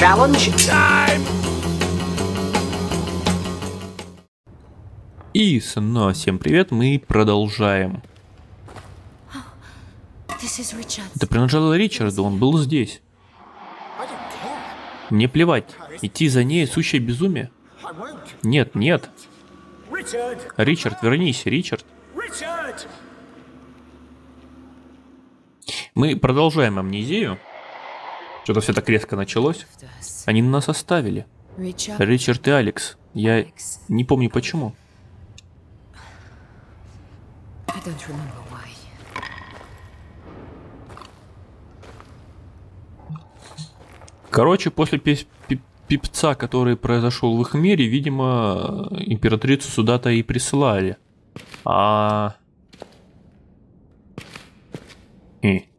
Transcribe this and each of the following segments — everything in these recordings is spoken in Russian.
challenge? И снова всем привет, мы продолжаем. Это принадлежало Ричарду, он был здесь. Мне плевать, идти за ней сущее безумие. Нет, нет. Ричард, вернись, Ричард. Мы продолжаем амнезию. Что-то все так резко началось. Они нас оставили. Ричард и Алекс. Я не помню почему. Короче, после пи- пи- пипца, который произошел в их мире, видимо, императрицу сюда-то и присылали. А... И.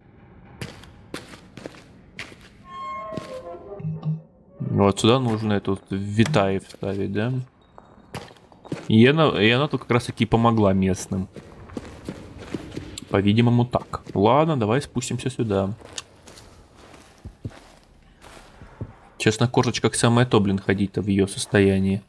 Вот сюда нужно эту вот Витаи вставить, да? И она, и она тут как раз таки помогла местным. По-видимому, так. Ладно, давай спустимся сюда. Честно, кошечка как самое то, блин, ходить-то в ее состоянии.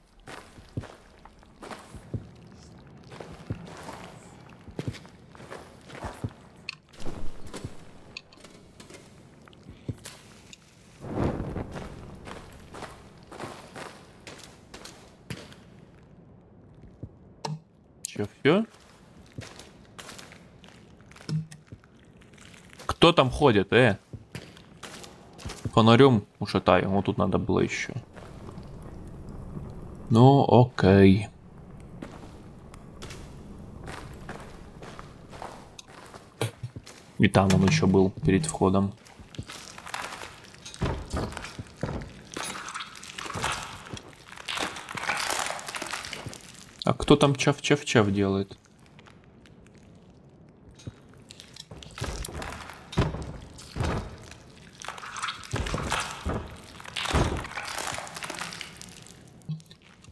Все? Кто там ходит, э? Фонарем ушатаю. Вот тут надо было еще. Ну, окей. И там он еще был перед входом. А кто там чав-чав-чав делает?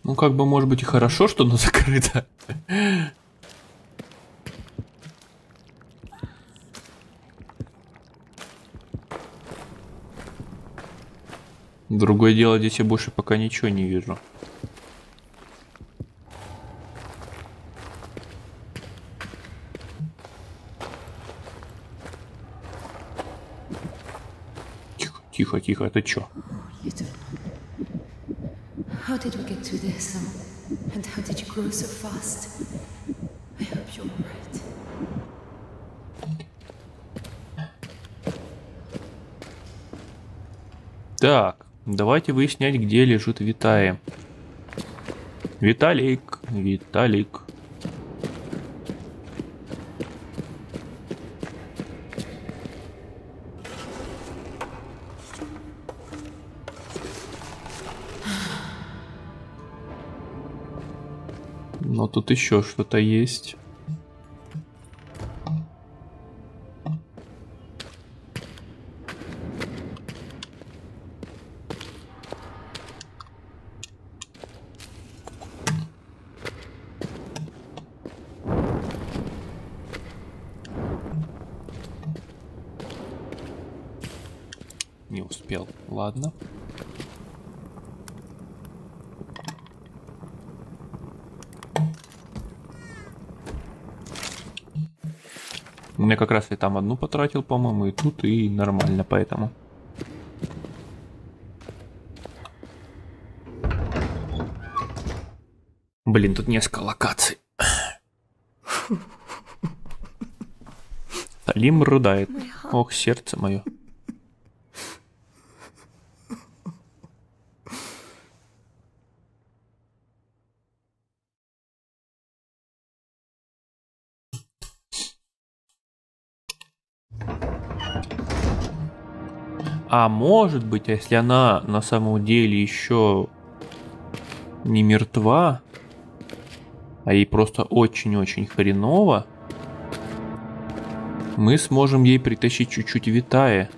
Ну, как бы, может быть, и хорошо, что оно закрыто. Другое дело, здесь я больше пока ничего не вижу. Тихо, тихо, это чё? How did we get to this? And how did you grow so fast? I hope you're right. Так, давайте выяснять, где лежит Виталий. Виталик, Виталик. Но тут еще что-то есть. Не успел. Ладно. У меня как раз я там одну потратил, по-моему, и тут, и нормально, поэтому. Блин, тут несколько локаций. Салим рыдает. Ох, сердце мое. А может быть, если она на самом деле еще не мертва, а ей просто очень-очень хреново, мы сможем ей притащить чуть-чуть Витая.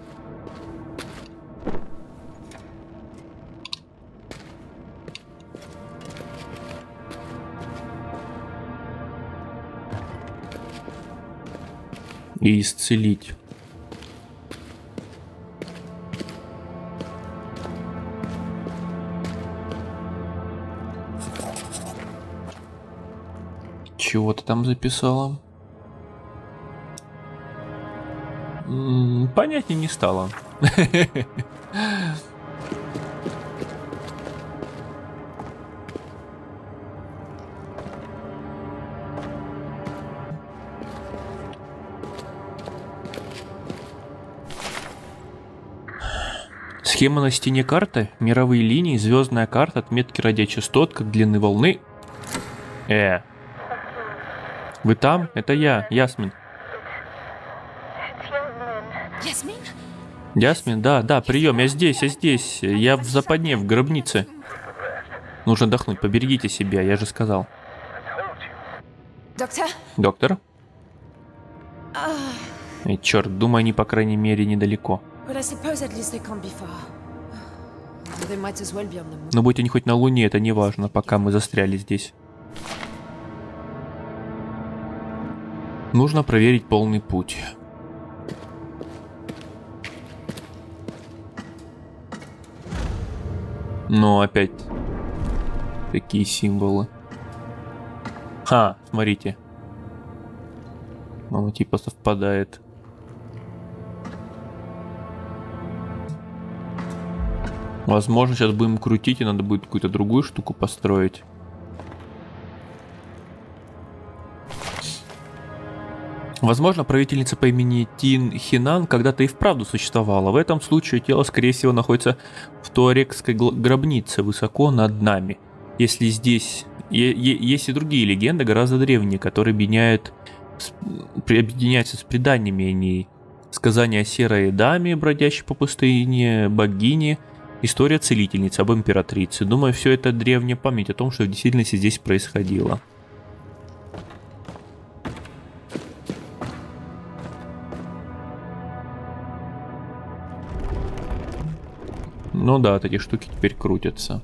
И исцелить. Чего ты там записала? М, Понятнее не стало. Схема на стене карты, мировые линии, звездная карта, отметки радиочастот, как длины волны. Э. Вы там? Это я, Ясмин. Yasmin? Ясмин, да, да, прием, я здесь, я здесь. Я в западне, в гробнице. Нужно отдохнуть, поберегите себя, я же сказал. Doctor? Доктор? Эй, черт, думаю, они, по крайней мере, недалеко. Но будь они хоть на Луне, это не важно, пока мы застряли здесь. Нужно проверить полный путь. Но опять такие символы. Ха, смотрите. Оно типа совпадает. Возможно, сейчас будем крутить, и надо будет какую-то другую штуку построить. Возможно, правительница по имени Тин Хинан когда-то и вправду существовала. В этом случае тело, скорее всего, находится в туарекской гробнице, высоко над нами. Если здесь... есть и другие легенды, гораздо древние, которые объединяют, объединяются с преданиями о ней. Сказания о серой даме, бродящей по пустыне, богине, история целительницы, об императрице. Думаю, все это древняя память о том, что в действительности здесь происходило. Ну да, вот эти штуки теперь крутятся.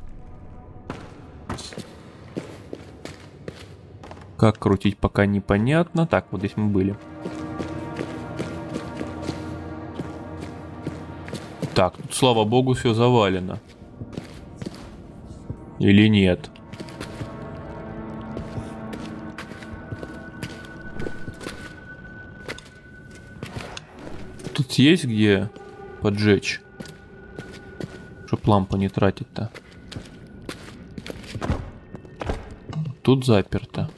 Как крутить, пока непонятно. Так, вот здесь мы были. Так, тут, слава богу, все завалено. Или нет? Тут есть где поджечь? Чтоб лампу не тратить-то. Тут заперто.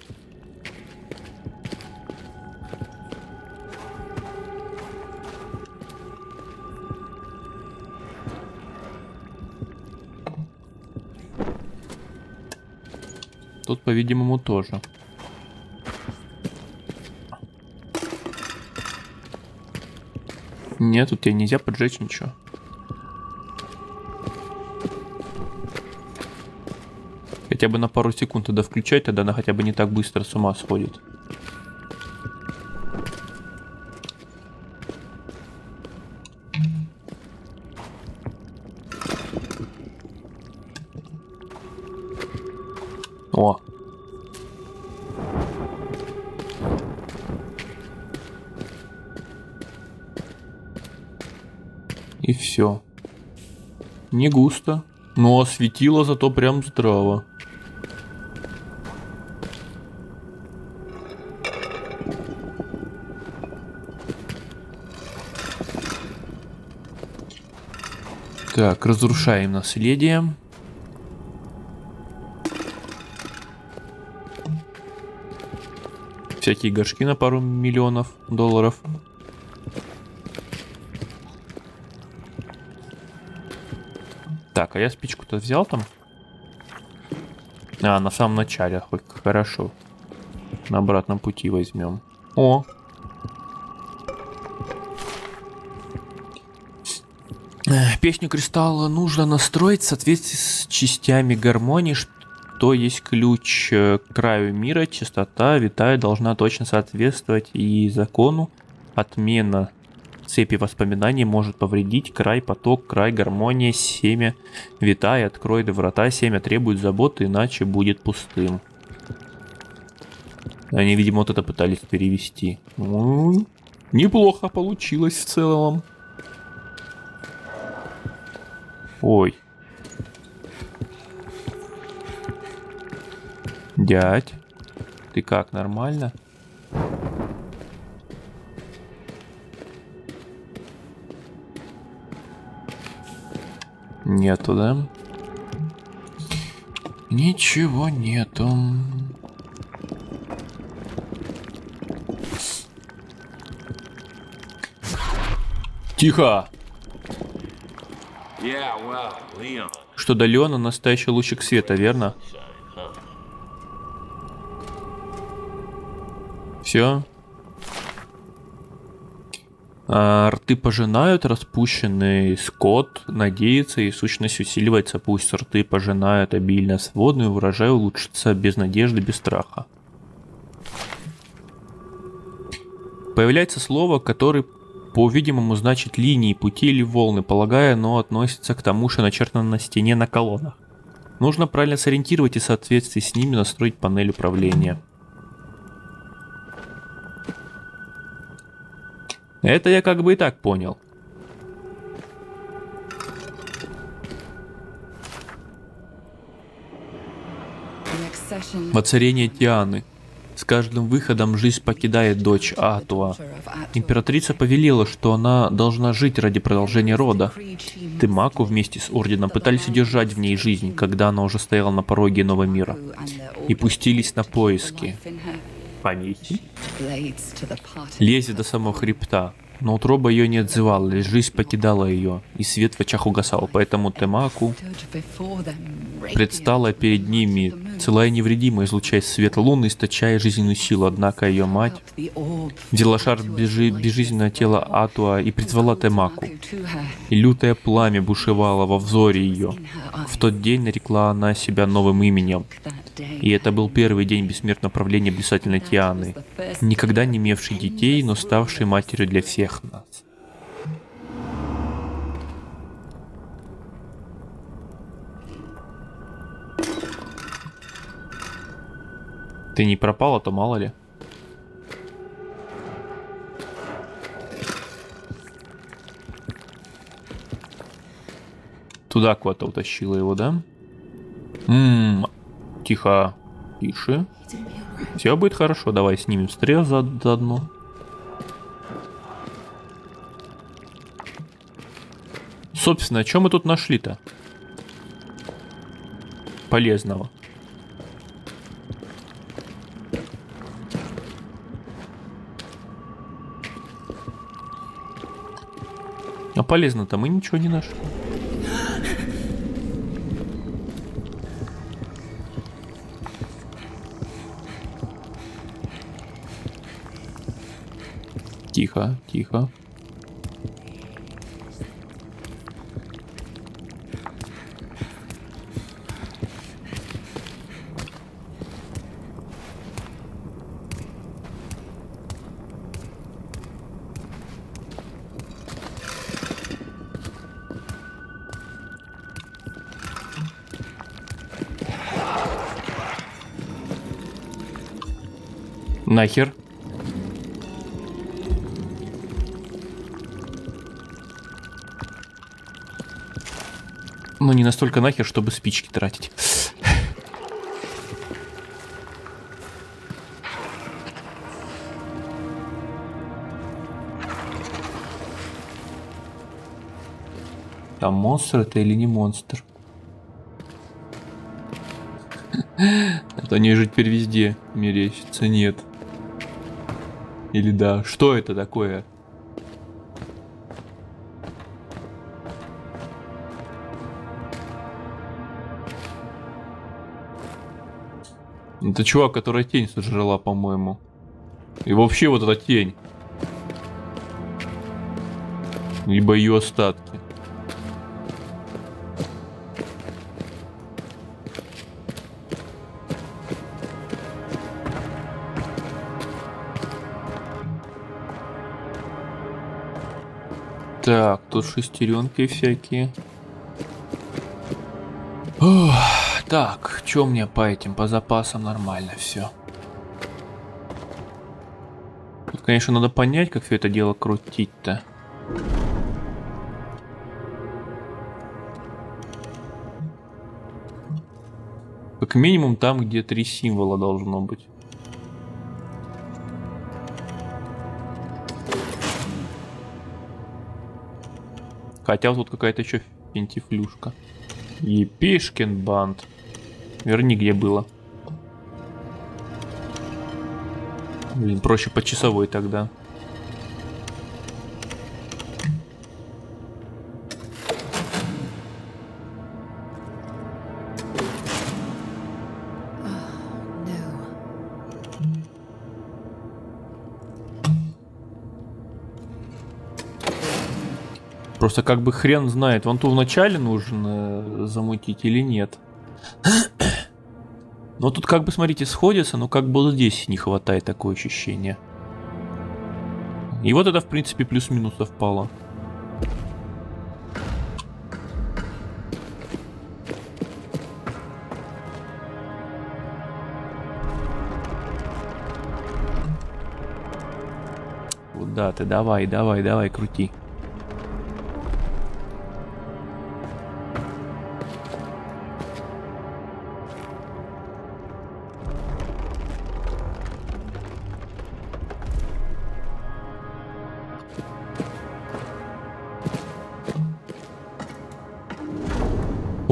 Тут, по-видимому, тоже. Нет, тут тебе нельзя поджечь ничего. Хотя бы на пару секунд тогда включать, тогда она хотя бы не так быстро с ума сходит. О. И все. Не густо, но осветило зато прям здраво. Так, разрушаем наследие. Всякие горшки на пару миллионов долларов. Так, а я спичку-то взял там? А, на самом начале, хоть хорошо. На обратном пути возьмем. О! Песню кристалла нужно настроить в соответствии с частями гармонии, что есть ключ э, к краю мира, частота витая должна точно соответствовать и закону. Отмена цепи воспоминаний может повредить край, поток, край, гармония, семя, витай, открой до врата, семя требует заботы, иначе будет пустым. Они, видимо, вот это пытались перевести. Неплохо получилось в целом. Ой. Дядь. Ты как, нормально? Нету, да? Ничего нету. Тихо! Что до Леона настоящий лучик света, верно? Все. А, рты пожинают, распущенный скот надеется и сущность усиливается. Пусть рты пожинают обильно сводный урожай улучшится без надежды, без страха. Появляется слово, который по-видимому значит линии, пути или волны, полагая, оно относится к тому, что начертано на стене на колоннах. Нужно правильно сориентировать и в соответствии с ними настроить панель управления. Это я как бы и так понял. Воцарение Тианы. С каждым выходом жизнь покидает дочь Атуа. Императрица повелела, что она должна жить ради продолжения рода. Тымаку вместе с Орденом пытались удержать в ней жизнь, когда она уже стояла на пороге нового мира. И пустились на поиски. Помехи? Лезет до самого хребта, но утроба ее не отзывала, лишь жизнь покидала ее, и свет в очах угасал, поэтому Темаку предстала перед ними, целая невредимая, излучая свет луны, источая жизненную силу, однако ее мать взяла шар безжи безжизненного тела Атуа и призвала Темаку, и лютое пламя бушевало во взоре ее. В тот день нарекла она себя новым именем, и это был первый день бессмертного правления блистательной Тианы, никогда не имевшей детей, но ставшей матерью для всех нас. Ты не пропала, то мало ли. Туда куда-то утащила его, да? Ммм, тихо, тише. Все будет хорошо, давай снимем стресс за заодно. Собственно, что мы тут нашли-то? Полезного. А полезно-то мы ничего не нашли. Тихо, тихо. Нахер. Ну, не настолько нахер, чтобы спички тратить. Там монстр это или не монстр? Это они же теперь везде мерещится, нет. Или да, что это такое? Это чувак, который тень сожрала, по-моему. И вообще вот эта тень. Либо ее остатки. Тут шестеренки всякие. Так, что мне по этим, по запасам нормально все. Тут, конечно, надо понять, как все это дело крутить-то. Как минимум там, где три символа должно быть. Хотя тут какая-то еще фентифлюшка. Епишкин банд. Верни, где было. Блин, проще по часовой тогда. Просто как бы хрен знает, вон ту в начале нужно замутить или нет. Но тут как бы, смотрите, сходится, но как бы здесь не хватает такое ощущение. И вот это, в принципе, плюс-минус совпало. Куда ты? Давай, давай, давай, крути.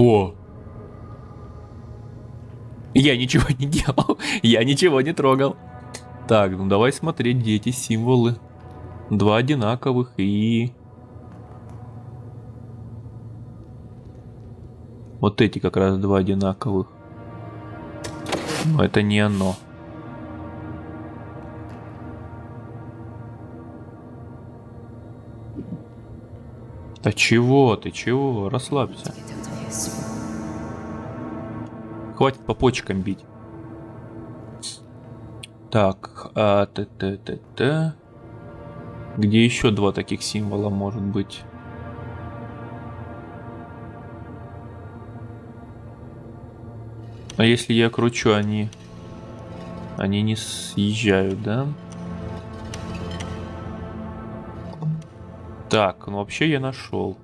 О! Я ничего не делал. Я ничего не трогал. Так, ну давай смотреть, где эти символы. Два одинаковых и... Вот эти как раз два одинаковых. Но это не оно. Да чего ты, чего? Расслабься. Хватит по почкам бить. Так, а, т т т т Где еще два таких символа может быть? А если я кручу, они... Они не съезжают, да? Так, ну вообще я нашел.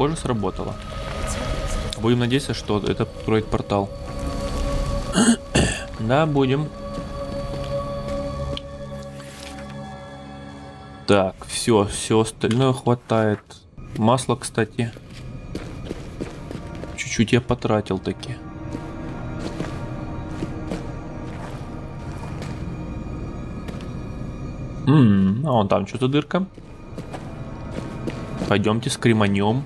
Похоже, сработало. Будем надеяться, что это откроет портал. да, будем. Так, все, все остальное хватает. Масло, кстати. Чуть-чуть я потратил таки. Ммм, а вон там что-то дырка. Пойдемте скреманем.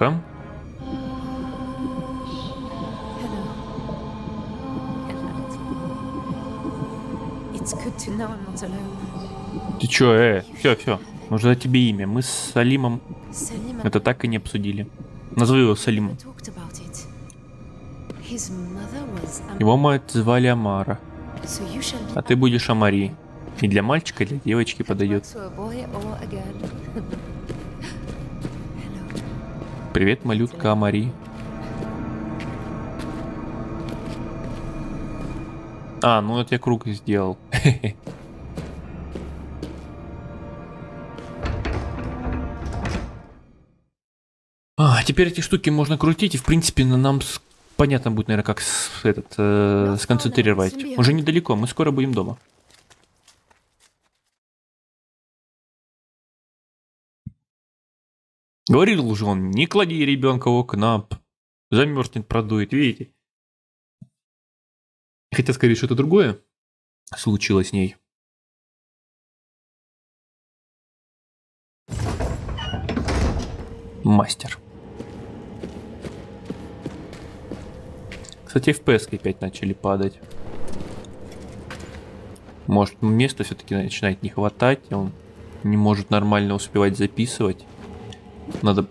Тихо. Ты чё, э, все, все. Нужно тебе имя. Мы с Салимом это так и не обсудили. Назови его Салимом. Его мать звали Амара. А ты будешь Амари. И для мальчика, и для девочки подойдет. Привет, малютка Амари. А, ну это я круг сделал. А, теперь эти штуки можно крутить, и в принципе на нам с... понятно будет, наверное, как с... этот э, сконцентрировать. Уже недалеко, мы скоро будем дома. Говорил же он, не клади ребенка в окна, замерзнет, продует, видите? Хотя сказать, что это другое случилось с ней. Мастер. Кстати, FPS опять начали падать. Может, места все-таки начинает не хватать, он не может нормально успевать записывать. Надо...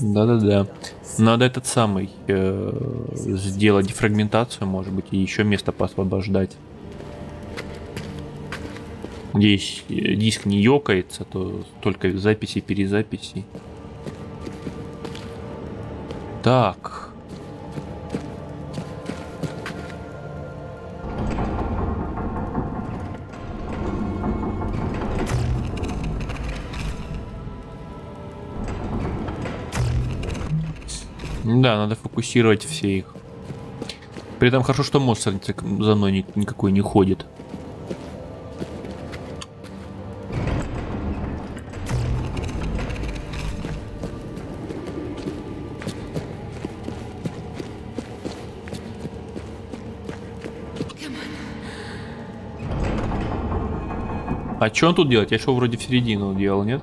Да-да-да. Надо этот самый э, сделать дефрагментацию, может быть, и еще место поосвобождать. Здесь э, диск не ёкается, то только записи, перезаписи. Так. Да, надо фокусировать все их. При этом хорошо, что монстр за мной ни- никакой не ходит. А что он тут делает? Я шел вроде в середину делал, нет?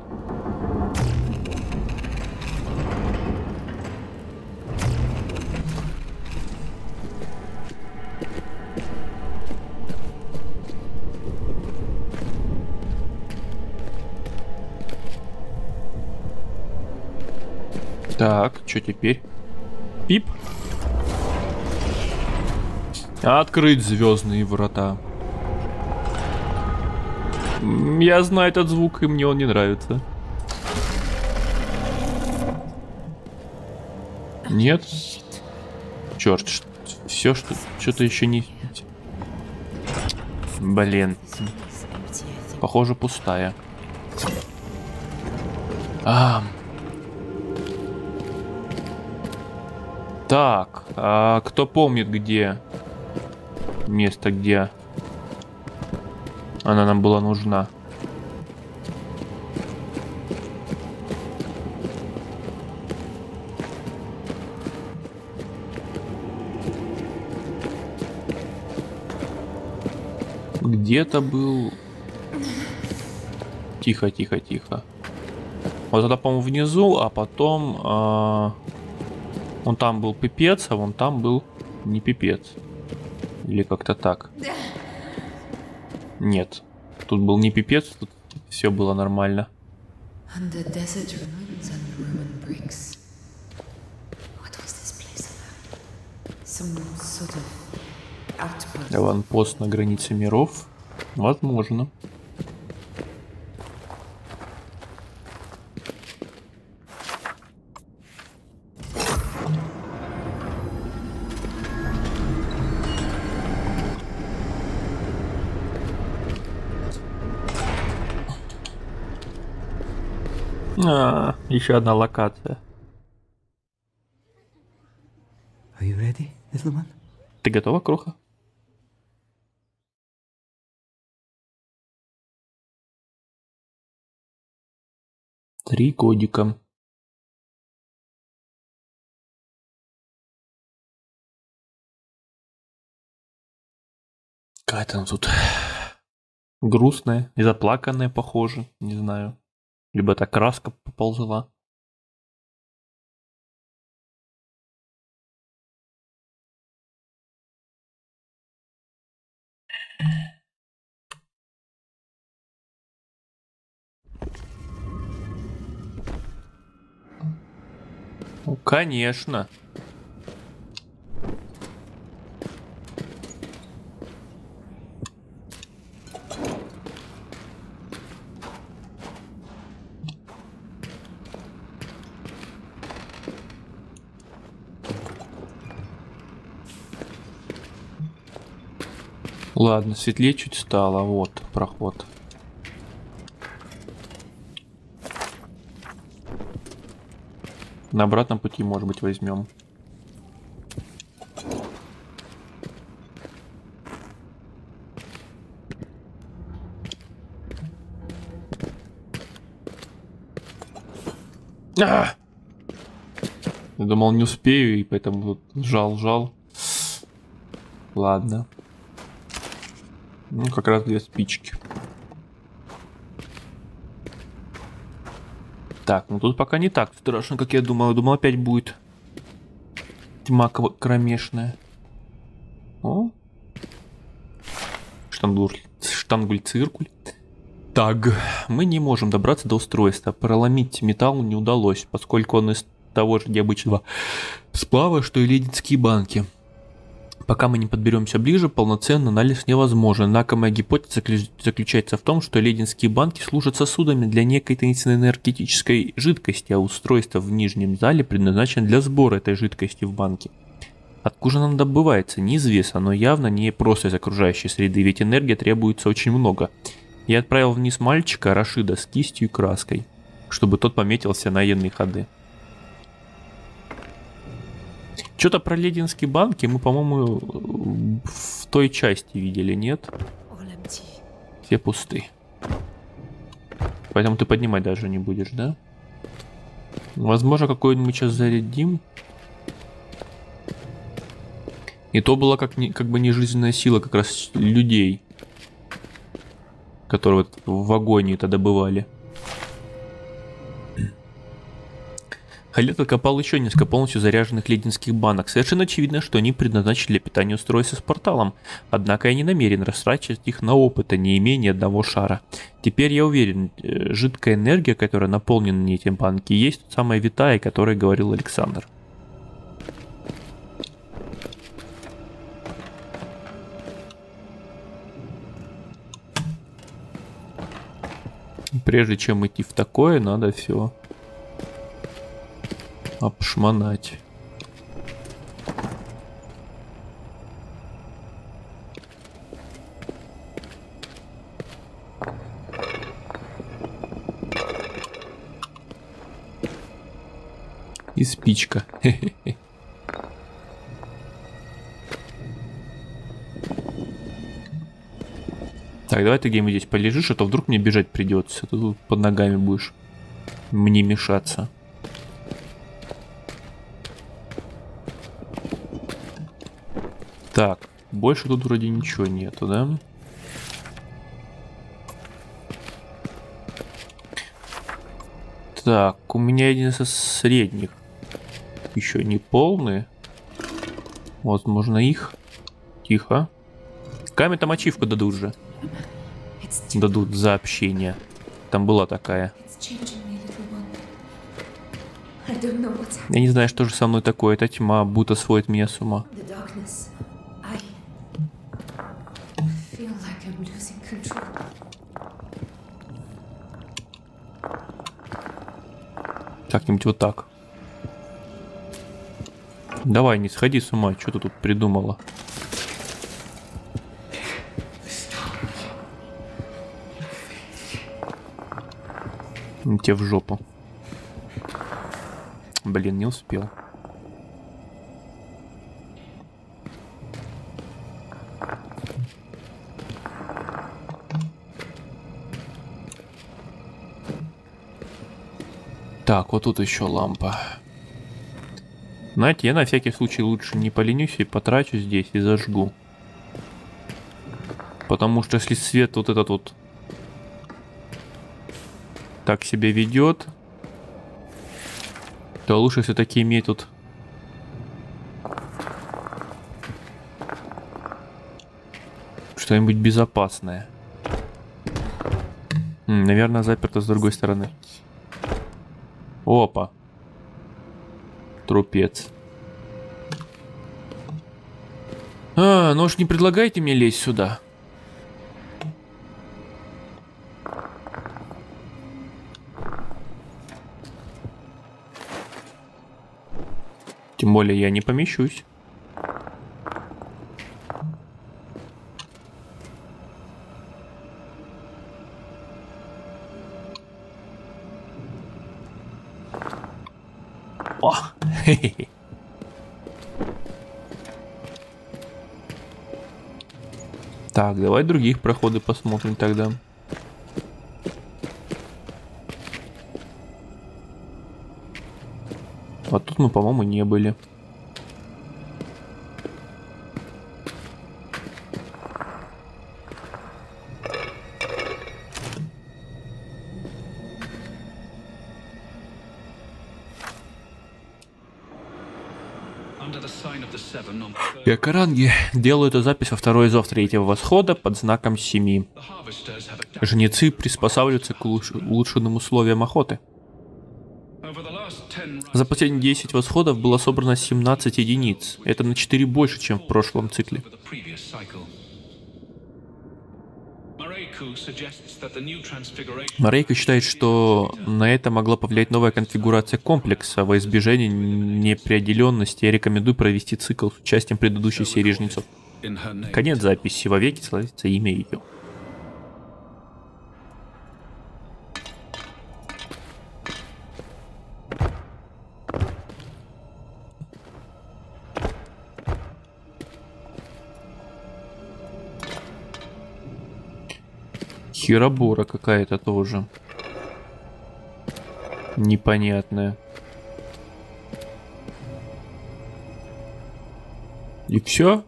Так, что теперь? Пип. Открыть звездные врата. Я знаю этот звук, и мне он не нравится. Нет? Черт, все, что что-то еще не. Блин, похоже, пустая. А. Так, а кто помнит, где место, где она нам была нужна? Где-то был... Тихо, тихо, тихо. Вот это, по-моему, внизу, а потом... а, Он там был пипец, а вон там был не пипец. Или как-то так. Нет. Тут был не пипец, тут все было нормально. Аванпост на границе миров. Возможно. Еще одна локация. Are you ready, little? Ты готова, Кроха? Три годика. Какая-то она тут грустная и заплаканная, похоже, не знаю. Либо эта краска поползла. Ну, конечно. Ладно, светлее чуть стало. Вот проход. На обратном пути, может быть, возьмем. А! Я думал, не успею, и поэтому вот жал, жал. Ладно. Ну, как раз две спички. Так, ну тут пока не так страшно, как я думал. Я думал, опять будет Тьма кромешная. О. Штангуль, штангуль-циркуль. Так, мы не можем добраться до устройства. Проломить металл не удалось, поскольку он из того же необычного сплава, что и лединские банки. Пока мы не подберемся ближе, полноценный анализ невозможен. Однако моя гипотеза заклю- заключается в том, что лединские банки служат сосудами для некой таинственной энергетической жидкости, а устройство в нижнем зале предназначено для сбора этой жидкости в банке. Откуда она добывается, неизвестно, но явно не просто из окружающей среды, ведь энергии требуется очень много. Я отправил вниз мальчика Рашида с кистью и краской, чтобы тот пометил все наенные ходы. Что-то про лединские банки мы, по-моему, в той части видели, нет? Все пусты. Поэтому ты поднимать даже не будешь, да? Возможно, какой-нибудь сейчас зарядим. И то была как, не, как бы не жизненная сила как раз людей, которые в вагоне это добывали. Халет откопал еще несколько полностью заряженных лединских банок. Совершенно очевидно, что они предназначены для питания устройства с порталом. Однако я не намерен растрачивать их на опыта, не имея ни одного шара. Теперь я уверен, э, жидкая энергия, которая наполнена этим банки, есть тот самая витая, о которой говорил Александр. Прежде чем идти в такое, надо все обшмонать. И спичка. Так, давай ты где-нибудь здесь полежишь, а то вдруг мне бежать придется. Ты тут под ногами будешь мне мешаться. Больше тут вроде ничего нету, да? Так, у меня один из средних. Еще не полные. Возможно, их. Тихо. Каме там ачивку дадут же. Дадут за общение. Там была такая. Я не знаю, что же со мной такое. Эта тьма будто сводит меня с ума. Как-нибудь вот так. Давай, не сходи с ума. Что ты тут придумала? Тебе в жопу. Блин, не успел. Так, вот тут еще лампа. Знаете, я на всякий случай лучше не поленюсь и потрачу здесь и зажгу. Потому что если свет вот этот вот так себя ведет, то лучше все-таки иметь тут что-нибудь безопасное. М, наверное, заперто с другой стороны. Опа. Трупец. А, ну уж не предлагайте мне лезть сюда. Тем более я не помещусь. Так, давай других проходы посмотрим тогда. А тут мы, по-моему, не были. Якоранги делают запись во второй зов третьего восхода под знаком семи. Жнецы приспосабливаются к улучшенным условиям охоты. За последние 10 восходов было собрано 17 единиц. Это на 4 больше, чем в прошлом цикле. Марейко считает, что на это могла повлиять новая конфигурация комплекса. Во избежание неопределенности я рекомендую провести цикл с участием предыдущей серии жнецов. Конец записи. Во веки славится имя ее. Хиробора какая-то тоже. Непонятная. И все?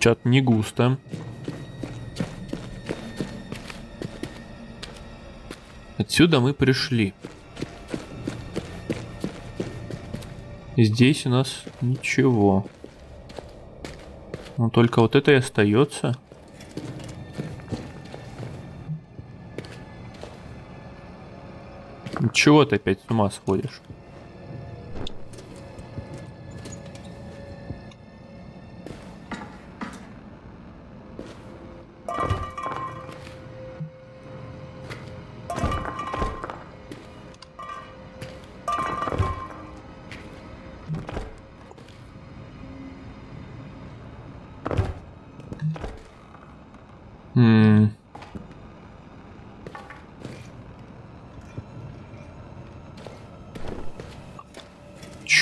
Чат не густо. Отсюда мы пришли. Здесь у нас ничего. Ну только вот это и остается. Чего ты опять с ума сходишь?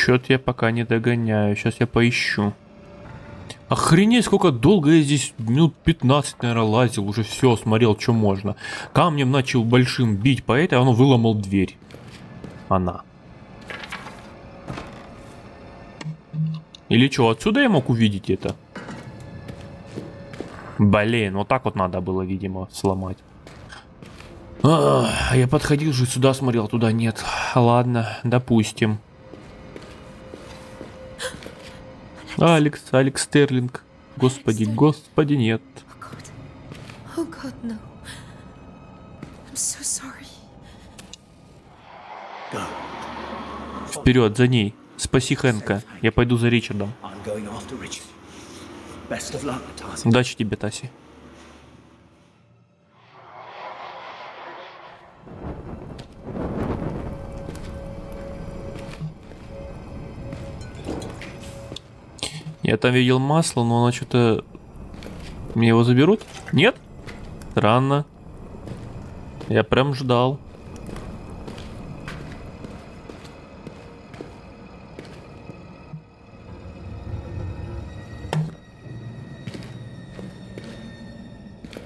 Чё-то я пока не догоняю. Сейчас я поищу. Охренеть, сколько долго я здесь, минут 15, наверное, лазил, уже все смотрел, что можно. Камнем начал большим бить по этой, а оно выломал дверь. Она. Или что, отсюда я мог увидеть это? Блин, вот так вот надо было, видимо, сломать. А, я подходил же сюда, смотрел, туда нет. Ладно, допустим. Алекс, Алекс Стерлинг. Господи, господи, нет. Вперед, за ней. Спаси Хэнка. Я пойду за Ричардом. Удачи тебе, Таси. Я там видел масло, но оно что-то... Мне его заберут? Нет? Странно. Я прям ждал.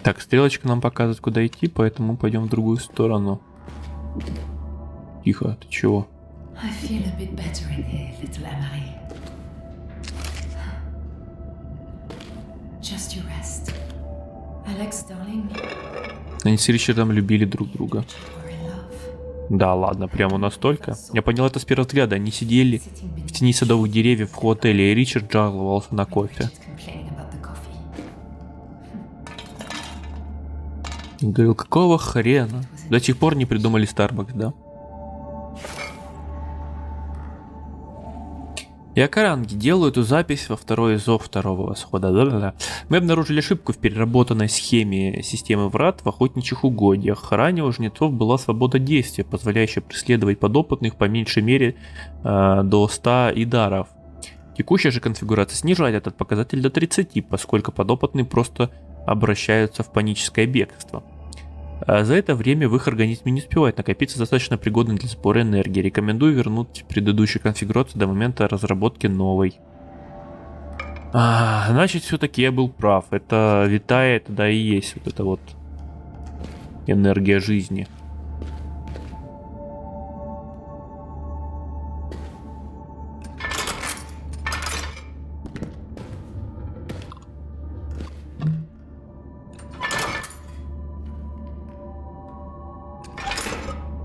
Так, стрелочка нам показывает, куда идти, поэтому пойдем в другую сторону. Тихо, ты чего? I feel a bit better in here, little Emily. Они с Ричардом любили друг друга. Да, ладно, прямо настолько. Я понял это с первого взгляда. Они сидели в тени садовых деревьев в отеле, и Ричард жаловался на кофе. И говорил, какого хрена? До сих пор не придумали Starbucks, да? И Акаранги делаю эту запись во второй зов второго восхода. Мы обнаружили ошибку в переработанной схеме системы врат в охотничьих угодьях. Ранее у жнецов была свобода действия, позволяющая преследовать подопытных по меньшей мере э, до 100 идаров. Текущая же конфигурация снижает этот показатель до 30, поскольку подопытные просто обращаются в паническое бегство. А За это время в их организме не успевает накопиться достаточно пригодной для сбора энергии. Рекомендую вернуть предыдущую конфигурацию до момента разработки новой. А, значит, все-таки я был прав. Это витает, да и есть вот это вот энергия жизни.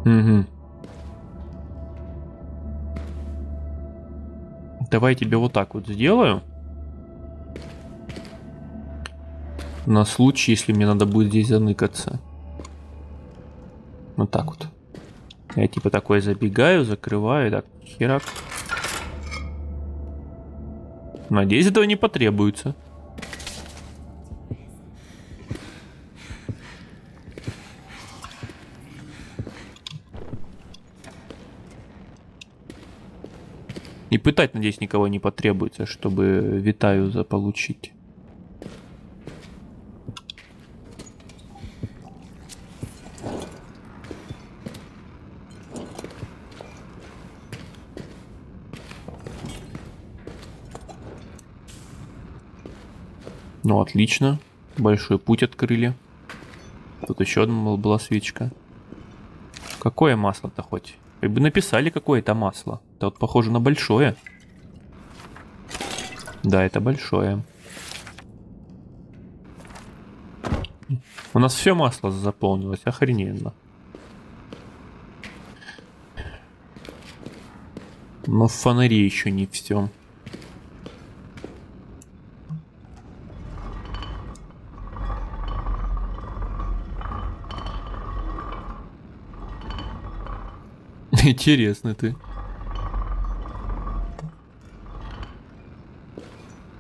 Угу. Давай я тебе вот так вот сделаю. На случай, если мне надо будет здесь заныкаться. Вот так вот. Я типа такой забегаю, закрываю, так, херак. Надеюсь, этого не потребуется. Пытать, надеюсь, никого не потребуется, чтобы Витаю заполучить. Ну, отлично. Большой путь открыли. Тут еще одна была свечка. Какое масло-то хоть? Вы бы написали, какое это масло. Это вот похоже на большое. Да, это большое. У нас все масло заполнилось, охрененно. Но в фонаре еще не все. Интересно ты.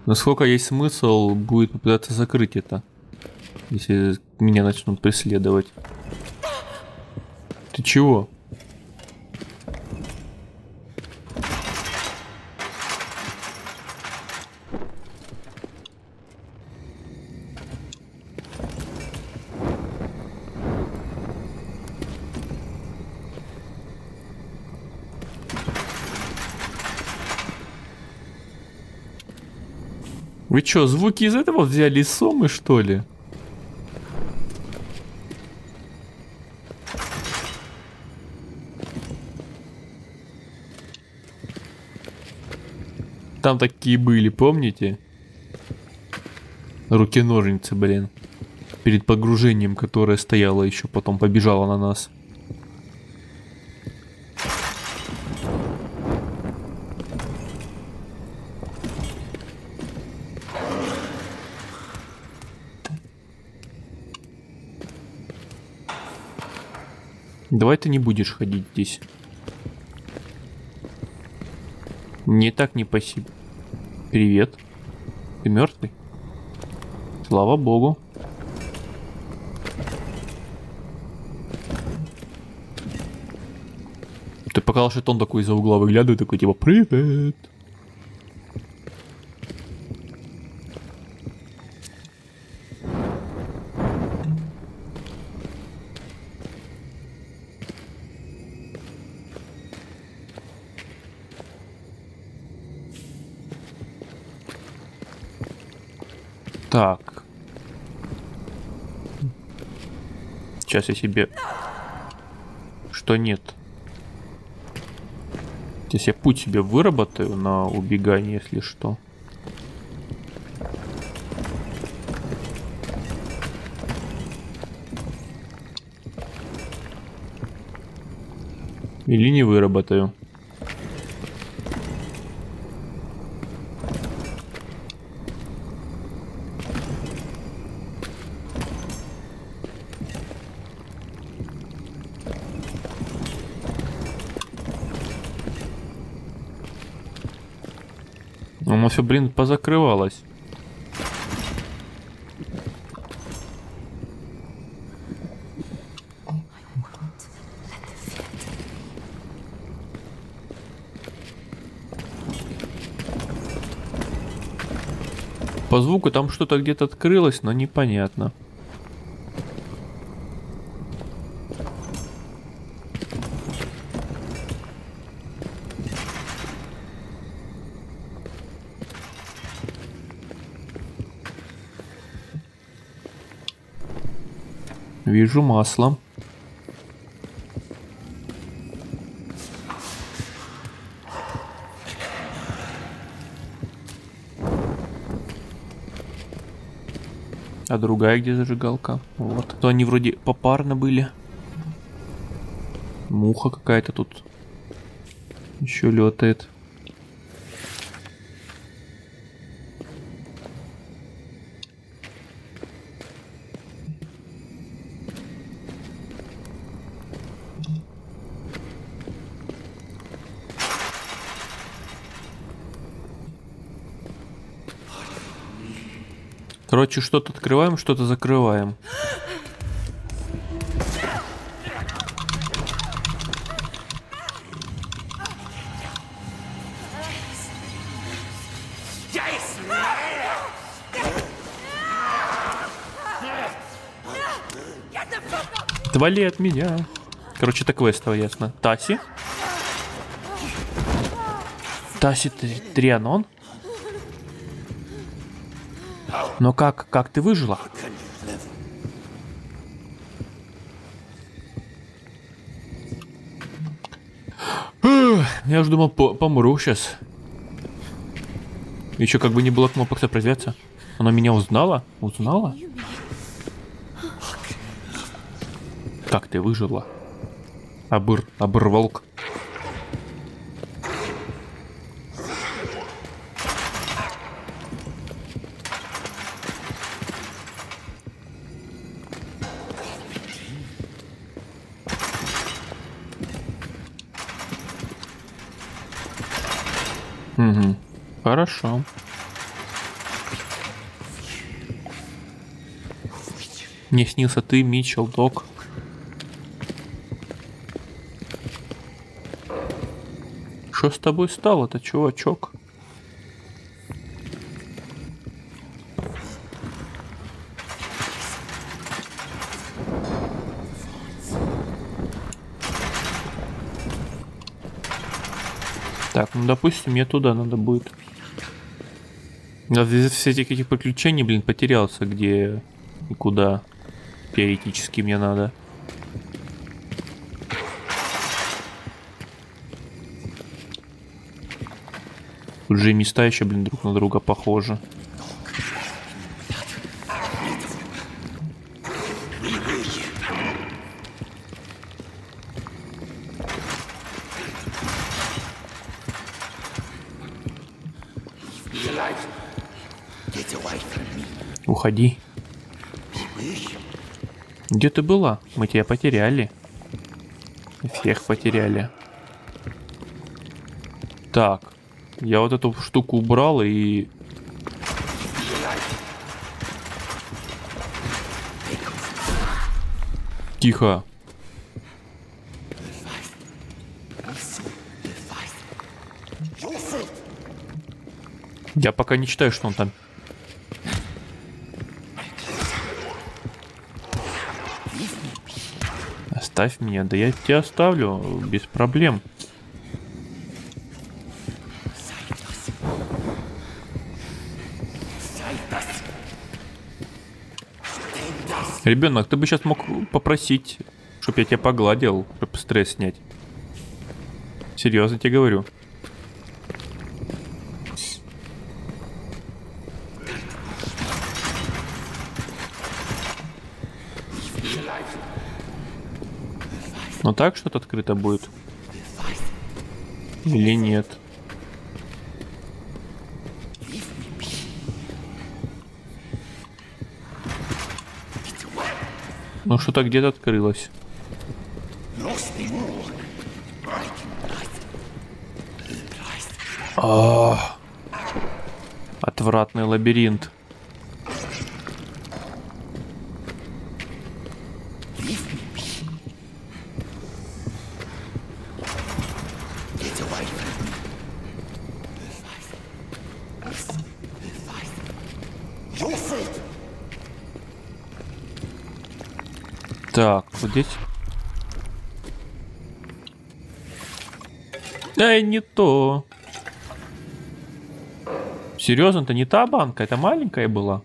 Насколько есть смысл будет попытаться закрыть это, если меня начнут преследовать. Ты чего? Вы чё, звуки из этого взяли из сомы, что ли? Там такие были, помните? Руки-ножницы, блин. Перед погружением, которое стояло еще, потом побежала на нас. Давай ты не будешь ходить здесь. Не так не паси. Привет. Ты мертвый? Слава богу. Ты пока шитон такой из-за угла выглядывает, такой типа «Привет». Так. Сейчас я себе... Что нет? Сейчас я путь себе выработаю на убегание, если что. Или не выработаю. Оно все, блин, позакрывалось. По звуку там что-то где-то открылось, но непонятно. Вижу масло. А другая где зажигалка? Вот. То они вроде попарно были. Муха какая-то тут еще летает. Короче, что-то открываем, что-то закрываем. Отвали от меня. Короче, это квестово, ясно. Таси. Таси Три- Трианон? Но как, как ты выжила? Я уже думал, по- помру сейчас. Еще как бы не было кнопок сопротивляться. Она меня узнала? Узнала? Как ты выжила? Абыр, абыр-волк. Угу. Хорошо. Мне снился ты, Митчелл, док. Что с тобой стало-то, чувачок? Так, ну допустим, мне туда надо будет. Я из всех этих, этих приключений, блин, потерялся, где и куда теоретически мне надо. Тут же и места еще, блин, друг на друга похожи. Уходи. Где ты была? Мы тебя потеряли. Всех потеряли. Так. Я вот эту штуку убрал и... Тихо. Я пока не читаю, что он там Оставь меня, да я тебя оставлю без проблем. Ребенок, ты бы сейчас мог попросить, чтобы я тебя погладил, чтобы стресс снять. Серьезно тебе говорю. Но так что-то открыто будет? Или нет? Ну что-то где-то открылось. А, Отвратный лабиринт. Так, вот здесь. Эй, не то. Серьезно, это не та банка, это маленькая была.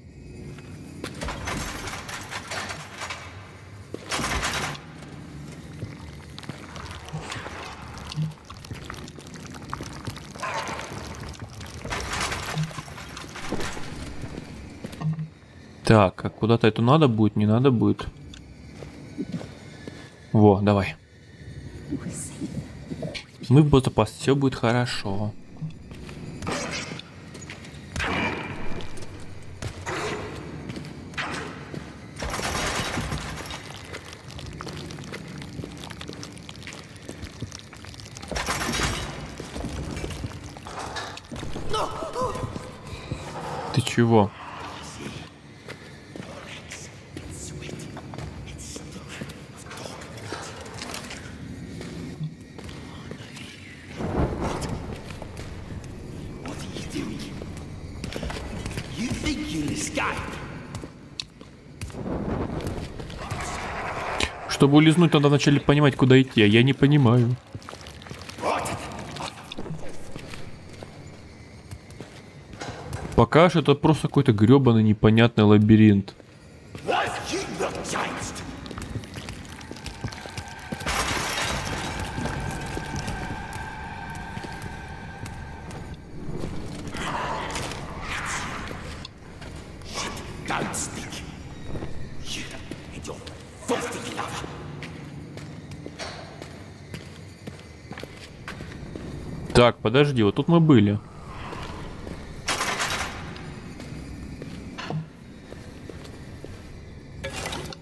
Так, а куда-то это надо будет, не надо будет. Во, давай. Мы в безопасности, все будет хорошо. Ты чего? Чтобы улизнуть, надо вначале понимать, куда идти, а я не понимаю. Пока что это просто какой-то гребаный непонятный лабиринт. Подожди, вот тут мы были.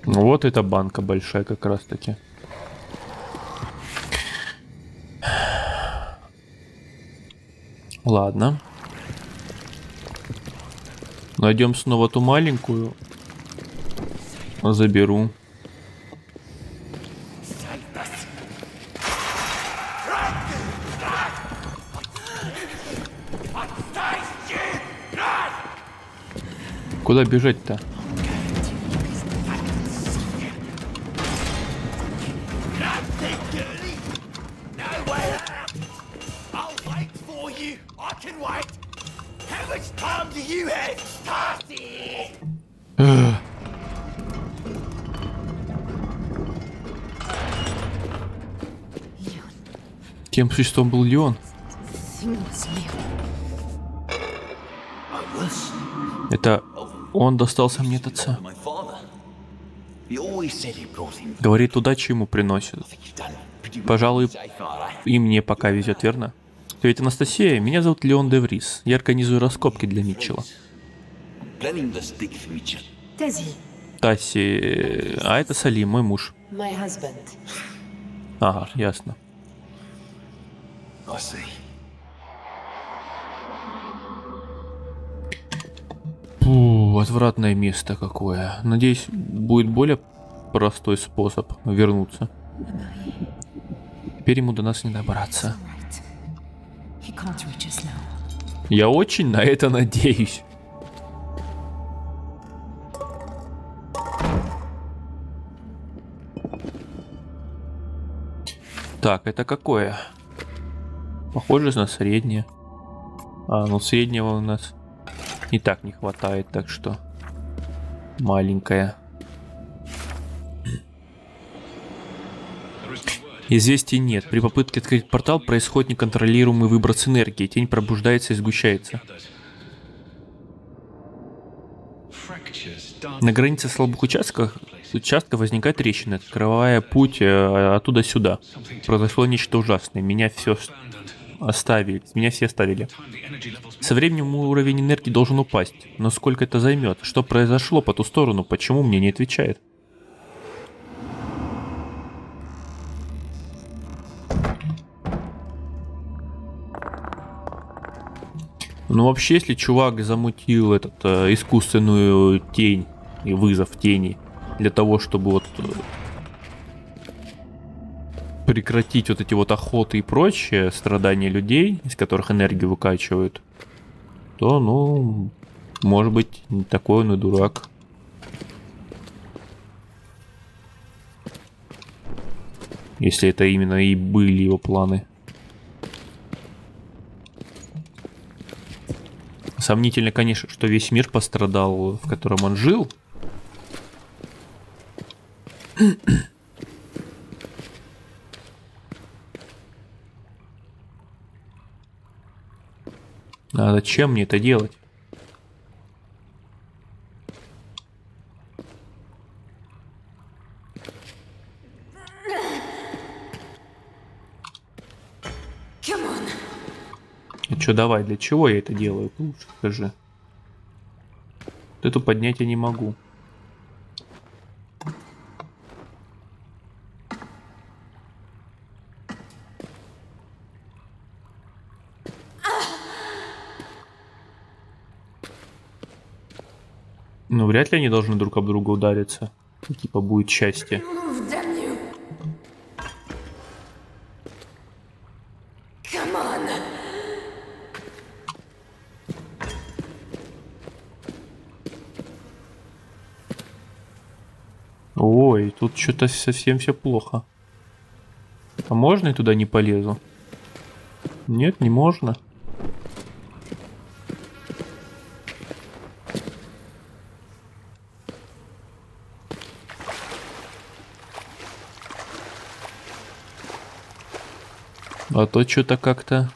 Ну Вот эта банка большая как раз таки. Ладно. Найдем снова ту маленькую. Заберу. Have, Stacy? Тем существом был Леон. Он достался мне от отца. Говорит, удачу ему приносит. Пожалуй, и мне пока везет, верно? Ты ведь Анастасия, меня зовут Леон Деврис. Я организую раскопки для Митчелла. Таси, а это Салим, мой муж. Ага, ясно. I see. Фу, отвратное место какое. Надеюсь, будет более простой способ вернуться. Теперь ему до нас не добраться. Я очень на это надеюсь. Так, это какое? Похоже на среднее. А, ну среднего у нас и так не хватает, так что маленькая. Известий нет. При попытке открыть портал происходит неконтролируемый выброс энергии. Тень пробуждается и сгущается. На границе слабых участков, участка возникает трещина, открывая путь э, оттуда сюда. Произошло нечто ужасное. Меня все оставили. Меня все оставили. Со временем уровень энергии должен упасть. Но сколько это займет? Что произошло по ту сторону? Почему мне не отвечает? Ну вообще, если чувак замутил этот э, искусственную тень и вызов тени для того, чтобы вот э, прекратить вот эти вот охоты и прочее страдания людей, из которых энергию выкачивают, то, ну, может быть, не такой он и дурак. Если это именно и были его планы. Сомнительно, конечно, что весь мир пострадал, в котором он жил. А зачем мне это делать? что, давай, для чего я это делаю? Лучше скажи. Вот эту поднять я не могу. Вряд ли они должны друг об друга удариться. Типа будет счастье. Ой, тут что-то совсем все плохо. А можно я туда не полезу? Нет, не можно. А то что-то как-то...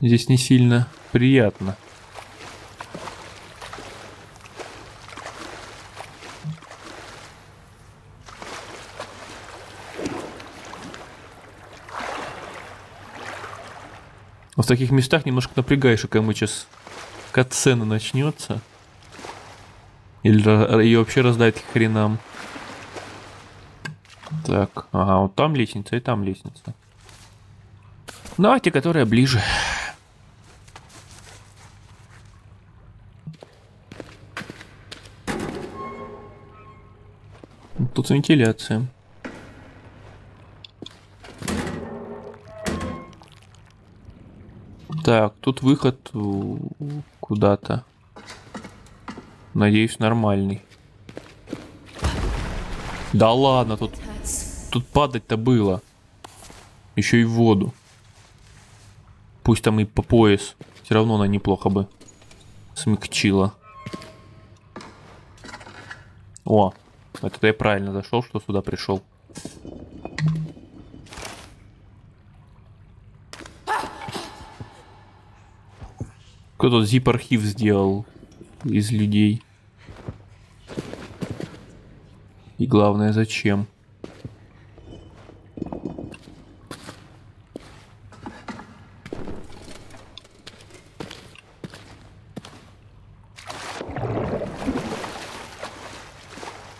Здесь не сильно приятно. В таких местах немножко напрягаешь, когда мы сейчас катсцена начнется. Или ее вообще раздать к хренам. Так, ага, вот там лестница и там лестница. Давайте, которая ближе. Тут вентиляция. Так, тут выход куда-то. Надеюсь, нормальный. Да ладно, тут, тут падать-то было. Еще и в воду. Пусть там и по пояс. Все равно она неплохо бы смягчила. О, это я правильно зашел, что сюда пришел. Кто-то zip-архив сделал из людей. И главное, зачем?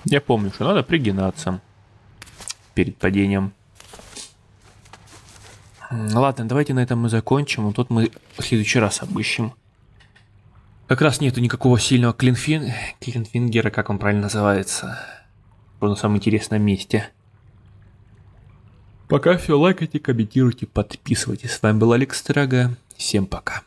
Я помню, что надо пригинаться перед падением. Ладно, давайте на этом мы закончим. а тут мы в следующий раз обыщем. Как раз нету никакого сильного клинфин... клинфингера, как он правильно называется. На самом интересном месте. Пока все лайкайте, комментируйте, подписывайтесь. С вами был Алекс Трага. Всем пока.